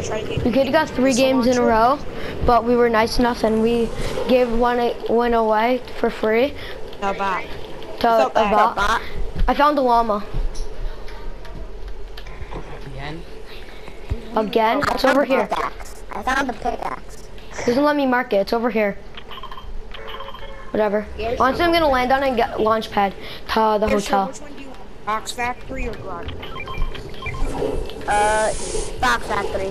I tried to We could have got three games in a row, but we were nice enough and we gave one one away for free No bot. to a Felt bad. bot. I found the llama Again? again. It's over here. I found the pickaxe. Doesn't let me mark it. It's over here. Whatever. Honestly, I'm gonna land on and get launch pad to the Here, hotel. which one do you want? Box Factory or Garage? Uh, Box Factory.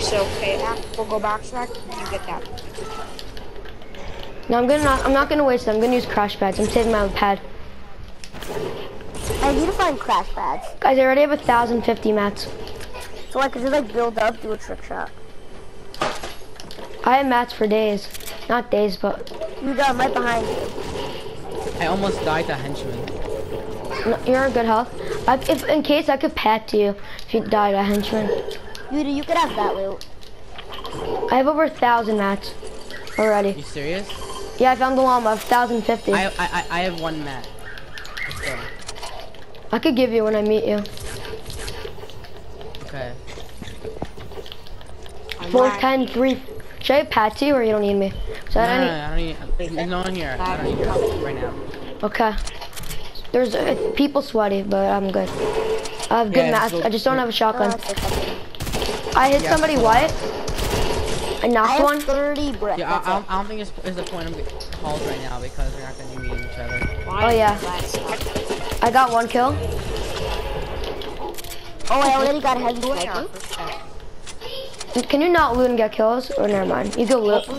So, okay, we'll go Box Factory, you get that. No, I'm gonna not. I'm not gonna waste it. I'm gonna use crash pads. I'm saving my own pad. I need to find crash pads. Guys, I already have a thousand fifty mats. So I could just like build up, do a trick shot. I have mats for days, not days, but You got 'em right behind you. I almost died to henchman. no, you're in good health. I, if in case I could pat you if you died a henchman. You, you could have that loot. I have over a thousand mats already. You serious? Yeah, I found the llama. I have thousand fifty. I, I, I, I- I have one mat. Let's go. could give you when I meet you. Okay. I'm Four, lagging. ten, three. Should I pat you or you don't need me? Is No, that no, any? no, I don't need, there's no one here. I don't need your help right now. Okay. There's uh, people sweaty, but I'm good. I have good Yeah, mats. I just don't have a shotgun. I hit Yeah, somebody white. I I knocked have one. 30 bricks. Yeah, I, I, don't, I don't think it's, it's the point of calls right now because we're not going to be meeting each other. Why Oh, yeah. is that stuff? I got one kill. Oh, I already got a heavy Who are sniper. our first? Can you not loot and get kills? Or never mind. You can loot. No,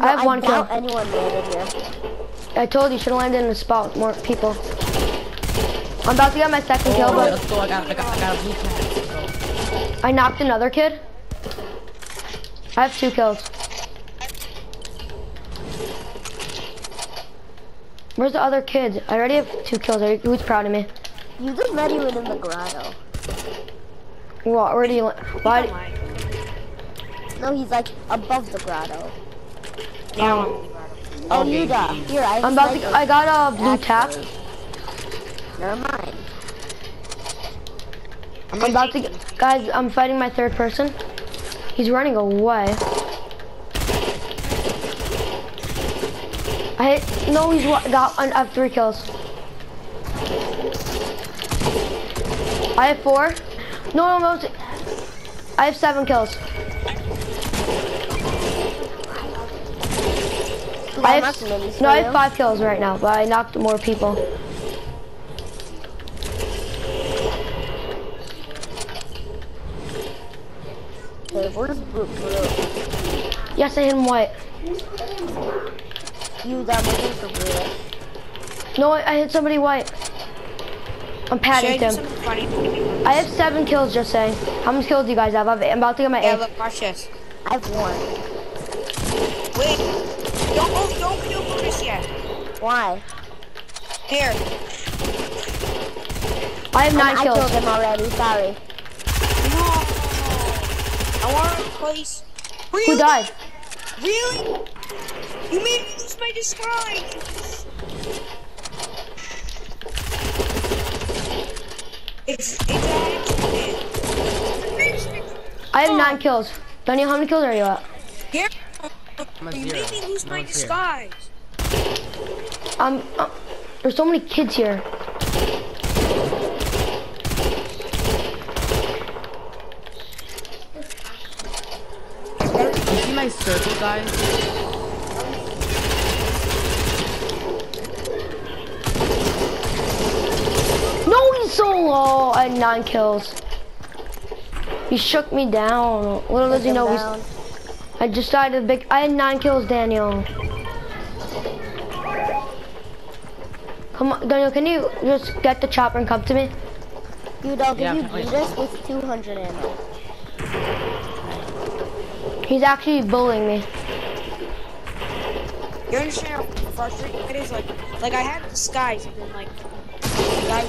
I have one doubt kill. anyone here. I told you, you should have landed in a spot with more people. I'm about to get my second kill, Oh, but let's go. I got, I got, I got a blue tag. I knocked another kid. I have two kills. Where's the other kid? I already have two kills. Are you, who's proud of me? You just met him in the grotto. What? Where do you? Why? No, he's like above the grotto. Now I'm in the garden. Oh, Okay, you got. geez. Here, I I'm about to. sniper. I got a blue tap. Never mind. I'm about to. get- Guys, I'm fighting my third person. He's running away. I hit. No, he's wa- got. I have three kills. I have four. No, no, no. I have seven kills. I have, not gonna miss no, I have five kills right now, but I knocked more people. Where's Blue? Blue? Yes, I hit him white. You got moving for Blue. No, I I hit somebody white. I'm I patting him. I have seven kills, just saying. How many kills do you guys have? I've- I'm about to get my Yeah, eighth. look, watch this. I have one. Wait, oh, don't kill Brutus yet. Why? Here, I have nine um, I kills. killed him already. Sorry. no. I want to replace. Really? Who died? Really? You made me lose my disguise. It's it's an accident. I have nine kills. Daniel, how many kills are you at? Here, I'm a you zero. made me lose No my one's here. disguise. Um, uh, there's so many kids here. You see my circle, guys? No, he's so low. I had nine kills. He shook me down. Little does he know, Down. he's, I just died a big. I had nine kills, Daniel. Come on, Daniel, can you just get the chopper and come to me? Dude, I'll give Yeah, you wait. Brutus with 200 ammo. He's actually bullying me. You understand how frustrating it is? Like, like I had disguise, and then like, the guy